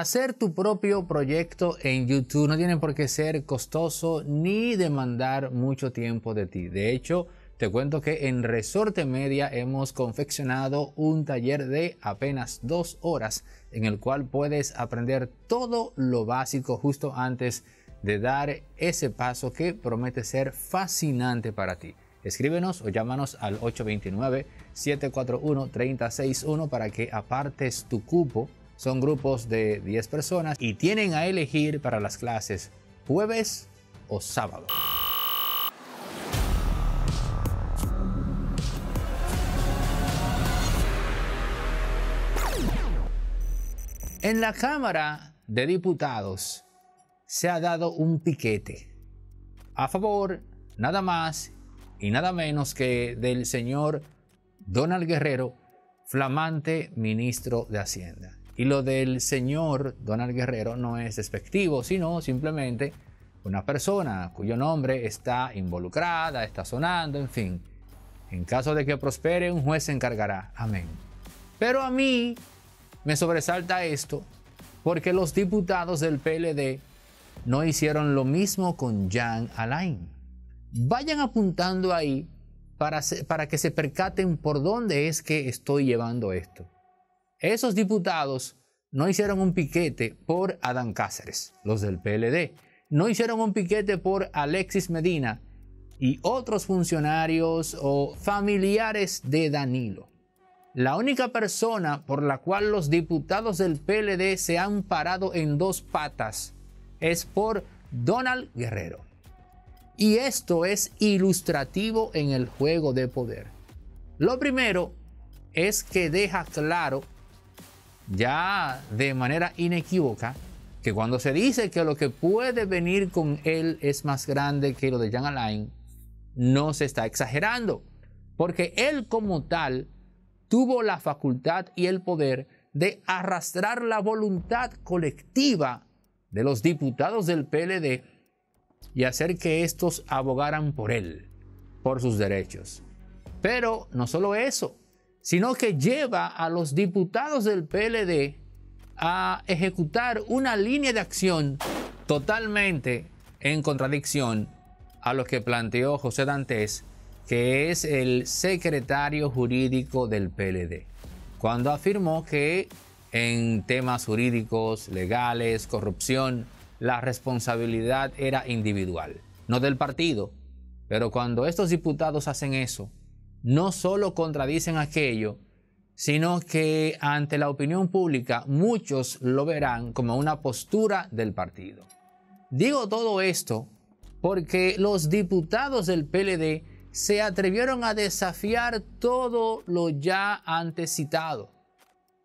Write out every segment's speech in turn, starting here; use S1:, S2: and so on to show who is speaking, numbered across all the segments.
S1: Hacer tu propio proyecto en YouTube no tiene por qué ser costoso ni demandar mucho tiempo de ti. De hecho, te cuento que en Resorte Media hemos confeccionado un taller de apenas dos horas en el cual puedes aprender todo lo básico justo antes de dar ese paso que promete ser fascinante para ti. Escríbenos o llámanos al 829-741-361 para que apartes tu cupo son grupos de 10 personas y tienen a elegir para las clases jueves o sábado. En la Cámara de Diputados se ha dado un piquete a favor nada más y nada menos que del señor Donald Guerrero, flamante ministro de Hacienda. Y lo del señor Donald Guerrero no es despectivo, sino simplemente una persona cuyo nombre está involucrada, está sonando, en fin. En caso de que prospere, un juez se encargará. Amén. Pero a mí me sobresalta esto porque los diputados del PLD no hicieron lo mismo con Jean Alain. Vayan apuntando ahí para, para que se percaten por dónde es que estoy llevando esto. Esos diputados no hicieron un piquete por Adán Cáceres, los del PLD. No hicieron un piquete por Alexis Medina y otros funcionarios o familiares de Danilo. La única persona por la cual los diputados del PLD se han parado en dos patas es por Donald Guerrero. Y esto es ilustrativo en el juego de poder. Lo primero es que deja claro ya de manera inequívoca que cuando se dice que lo que puede venir con él es más grande que lo de Jan Alain, no se está exagerando, porque él como tal tuvo la facultad y el poder de arrastrar la voluntad colectiva de los diputados del PLD y hacer que estos abogaran por él, por sus derechos. Pero no solo eso, sino que lleva a los diputados del PLD a ejecutar una línea de acción totalmente en contradicción a lo que planteó José Dantes, que es el secretario jurídico del PLD, cuando afirmó que en temas jurídicos, legales, corrupción, la responsabilidad era individual, no del partido. Pero cuando estos diputados hacen eso, no solo contradicen aquello, sino que ante la opinión pública muchos lo verán como una postura del partido. Digo todo esto porque los diputados del PLD se atrevieron a desafiar todo lo ya antes citado.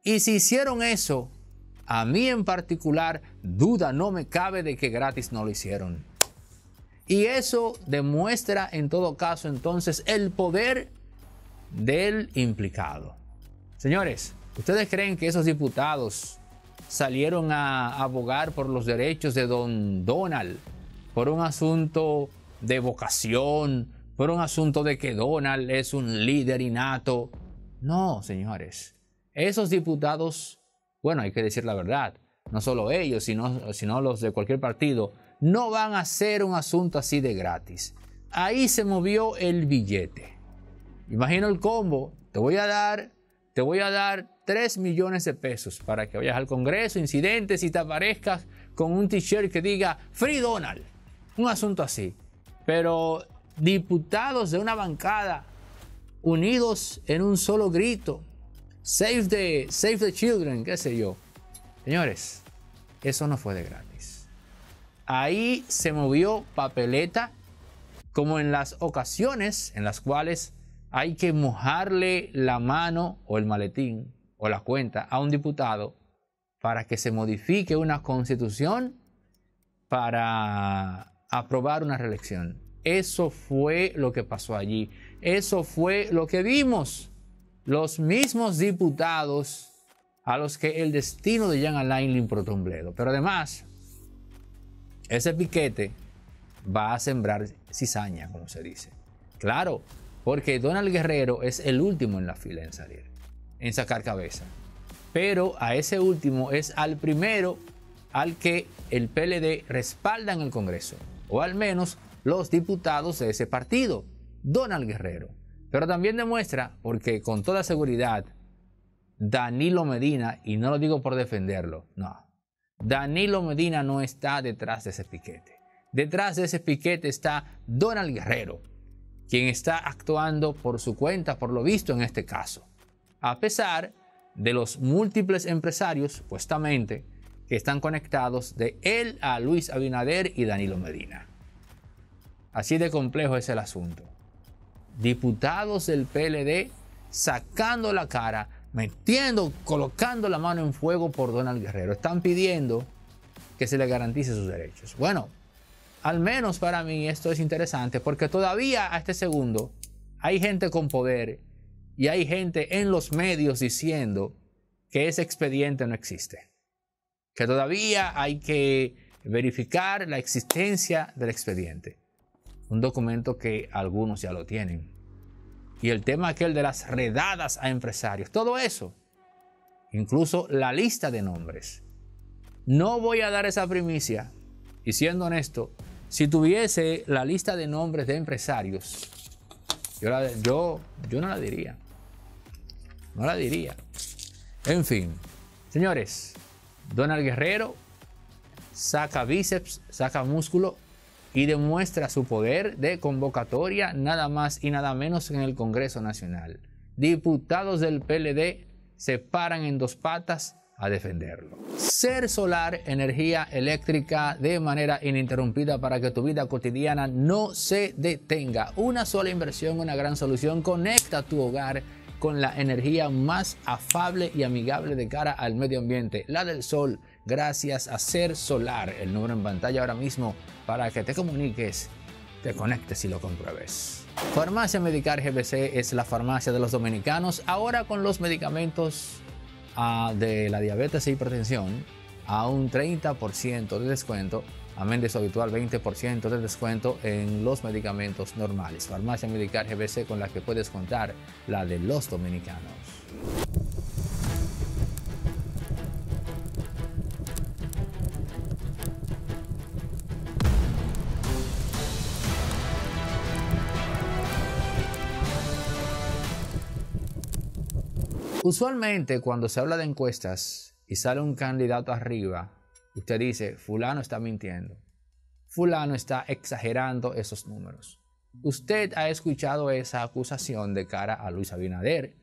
S1: Y si hicieron eso, a mí en particular, duda no me cabe de que gratis no lo hicieron. Y eso demuestra en todo caso entonces el poder del implicado. Señores, ¿ustedes creen que esos diputados salieron a abogar por los derechos de don Donald, por un asunto de vocación, por un asunto de que Donald es un líder innato? No, señores. Esos diputados, bueno, hay que decir la verdad, no solo ellos, sino, sino los de cualquier partido, no van a hacer un asunto así de gratis. Ahí se movió el billete. Imagino el combo. Te voy a dar, te voy a dar 3 millones de pesos para que vayas al Congreso, incidentes y te aparezcas con un t-shirt que diga Free Donald. Un asunto así. Pero diputados de una bancada unidos en un solo grito. Save the, save the children, qué sé yo. Señores, eso no fue de gratis. Ahí se movió papeleta como en las ocasiones en las cuales hay que mojarle la mano o el maletín o la cuenta a un diputado para que se modifique una constitución para aprobar una reelección. Eso fue lo que pasó allí. Eso fue lo que vimos. Los mismos diputados a los que el destino de Jean Alain le importó un bledo. Pero además, ese piquete va a sembrar cizaña, como se dice. Claro, porque Donald Guerrero es el último en la fila en salir, en sacar cabeza. pero a ese último es al primero al que el PLD respalda en el Congreso, o al menos los diputados de ese partido, Donald Guerrero. Pero también demuestra, porque con toda seguridad, Danilo Medina, y no lo digo por defenderlo, no, Danilo Medina no está detrás de ese piquete. Detrás de ese piquete está Donald Guerrero, quien está actuando por su cuenta, por lo visto en este caso, a pesar de los múltiples empresarios, supuestamente, que están conectados de él a Luis Abinader y Danilo Medina. Así de complejo es el asunto. Diputados del PLD sacando la cara, metiendo, colocando la mano en fuego por Donald Guerrero. Están pidiendo que se le garantice sus derechos. Bueno, al menos para mí esto es interesante porque todavía a este segundo hay gente con poder y hay gente en los medios diciendo que ese expediente no existe que todavía hay que verificar la existencia del expediente. Un documento que algunos ya lo tienen. Y el tema aquel de las redadas a empresarios, todo eso. Incluso la lista de nombres. No voy a dar esa primicia. Y siendo honesto, si tuviese la lista de nombres de empresarios, yo, no la diría. No la diría. En fin, señores, Donald Guerrero saca bíceps, saca músculo y demuestra su poder de convocatoria nada más y nada menos en el Congreso Nacional. Diputados del PLD se paran en dos patas a defenderlo. Ser solar, energía eléctrica de manera ininterrumpida para que tu vida cotidiana no se detenga. Una sola inversión, una gran solución. Conecta tu hogar con la energía más afable y amigable de cara al medio ambiente, la del sol, gracias a Ser Solar, el número en pantalla ahora mismo para que te comuniques, te conectes y lo compruebes. Farmacia Medicar GBC es la farmacia de los dominicanos, ahora con los medicamentos ah, de la diabetes e hipertensión a un 30% de descuento Amén de su habitual 20% de descuento en los medicamentos normales. Farmacia Medical GBC con la que puedes contar, la de los dominicanos. Usualmente cuando se habla de encuestas y sale un candidato arriba, Usted dice, fulano está mintiendo. Fulano está exagerando esos números. Usted ha escuchado esa acusación de cara a Luis Abinader,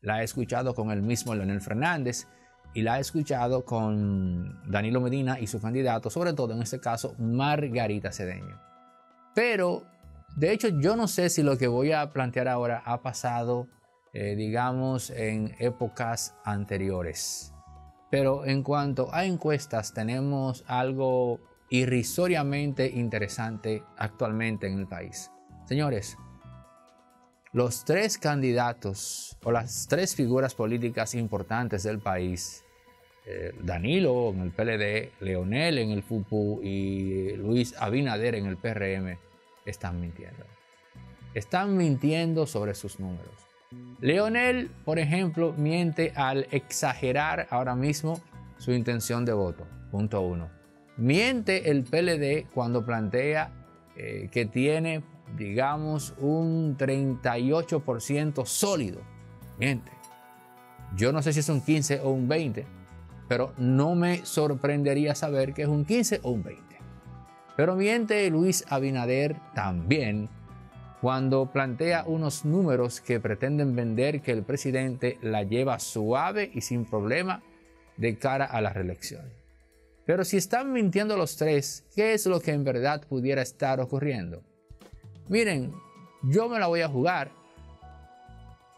S1: la ha escuchado con el mismo Leonel Fernández y la ha escuchado con Danilo Medina y su candidato, sobre todo en este caso Margarita Cedeño. Pero, de hecho, yo no sé si lo que voy a plantear ahora ha pasado, eh, digamos, en épocas anteriores. Pero en cuanto a encuestas, tenemos algo irrisoriamente interesante actualmente en el país. Señores, los tres candidatos o las tres figuras políticas importantes del país, eh, Danilo en el PLD, Leonel en el FUPU y Luis Abinader en el PRM, están mintiendo. Están mintiendo sobre sus números. Leonel, por ejemplo, miente al exagerar ahora mismo su intención de voto. Punto uno. Miente el PLD cuando plantea eh, que tiene, digamos, un 38% sólido. Miente. Yo no sé si es un 15 o un 20, pero no me sorprendería saber que es un 15 o un 20. Pero miente Luis Abinader también cuando plantea unos números que pretenden vender que el presidente la lleva suave y sin problema de cara a la reelección. Pero si están mintiendo los tres, ¿qué es lo que en verdad pudiera estar ocurriendo? Miren, yo me la voy a jugar.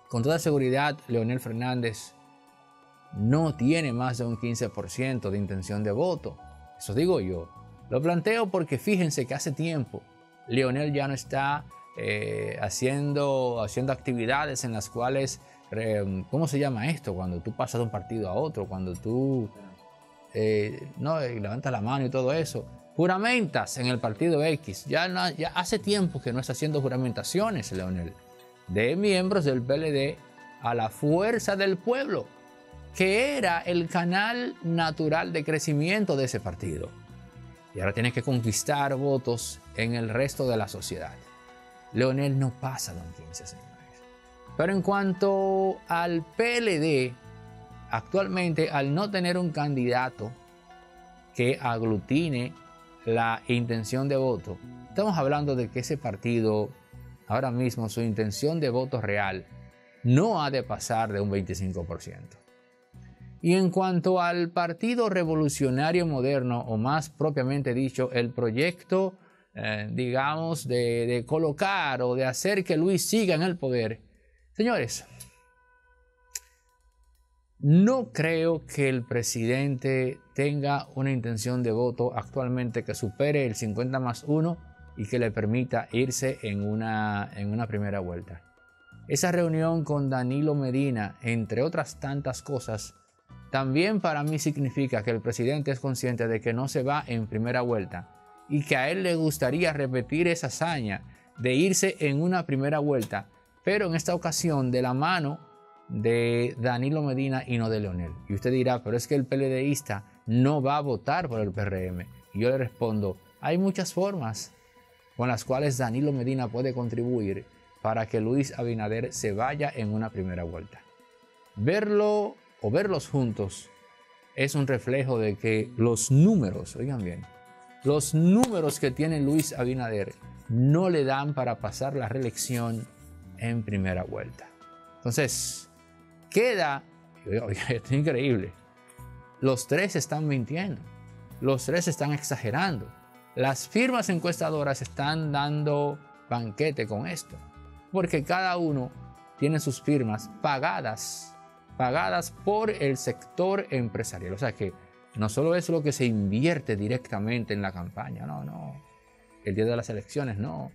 S1: Con toda seguridad, Leonel Fernández no tiene más de un 15% de intención de voto. Eso digo yo. Lo planteo porque fíjense que hace tiempo Leonel ya no está eh, haciendo, haciendo actividades en las cuales, ¿cómo se llama esto? Cuando tú pasas de un partido a otro, cuando tú eh, no, levantas la mano y todo eso. Juramentas en el partido X. Ya, ya hace tiempo que no está haciendo juramentaciones, Leonel, de miembros del PLD a la fuerza del pueblo. que era el canal natural de crecimiento de ese partido. Y ahora tiene que conquistar votos en el resto de la sociedad. Leonel no pasa don 15, señores. Pero en cuanto al PLD, actualmente al no tener un candidato que aglutine la intención de voto, estamos hablando de que ese partido, ahora mismo su intención de voto real, no ha de pasar de un 25%. Y en cuanto al Partido Revolucionario Moderno, o más propiamente dicho, el proyecto, eh, digamos, de, colocar o de hacer que Luis siga en el poder, señores, no creo que el presidente tenga una intención de voto actualmente que supere el 50 más 1 y que le permita irse en una, en una primera vuelta. Esa reunión con Danilo Medina, entre otras tantas cosas, también para mí significa que el presidente es consciente de que no se va en primera vuelta y que a él le gustaría repetir esa hazaña de irse en una primera vuelta, pero en esta ocasión de la mano de Danilo Medina y no de Leonel. Y usted dirá, pero es que el PLDista no va a votar por el PRM. Y yo le respondo, hay muchas formas con las cuales Danilo Medina puede contribuir para que Luis Abinader se vaya en una primera vuelta. Verlo o verlos juntos es un reflejo de que los números, oigan bien, los números que tiene Luis Abinader no le dan para pasar la reelección en primera vuelta. Entonces, queda, es increíble, los tres están mintiendo, los tres están exagerando, las firmas encuestadoras están dando banquete con esto porque cada uno tiene sus firmas pagadas, pagadas por el sector empresarial. O sea que no solo es lo que se invierte directamente en la campaña, no, no. El día de las elecciones, no.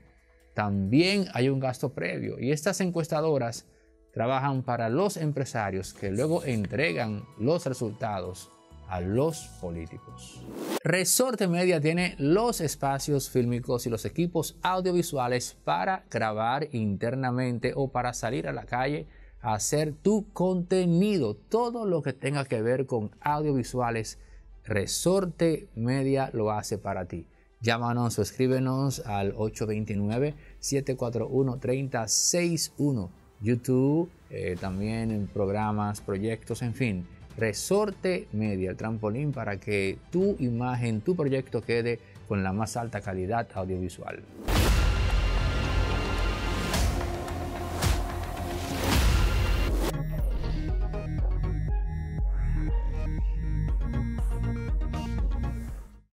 S1: También hay un gasto previo. Y estas encuestadoras trabajan para los empresarios que luego entregan los resultados a los políticos. Resorte Media tiene los espacios fílmicos y los equipos audiovisuales para grabar internamente o para salir a la calle a hacer tu contenido. Todo lo que tenga que ver con audiovisuales, Resorte Media lo hace para ti. Llámanos o escríbenos al 829-741-3061. YouTube, eh, también en programas, proyectos, en fin Resorte Media, el trampolín para que tu imagen, tu proyecto quede con la más alta calidad audiovisual.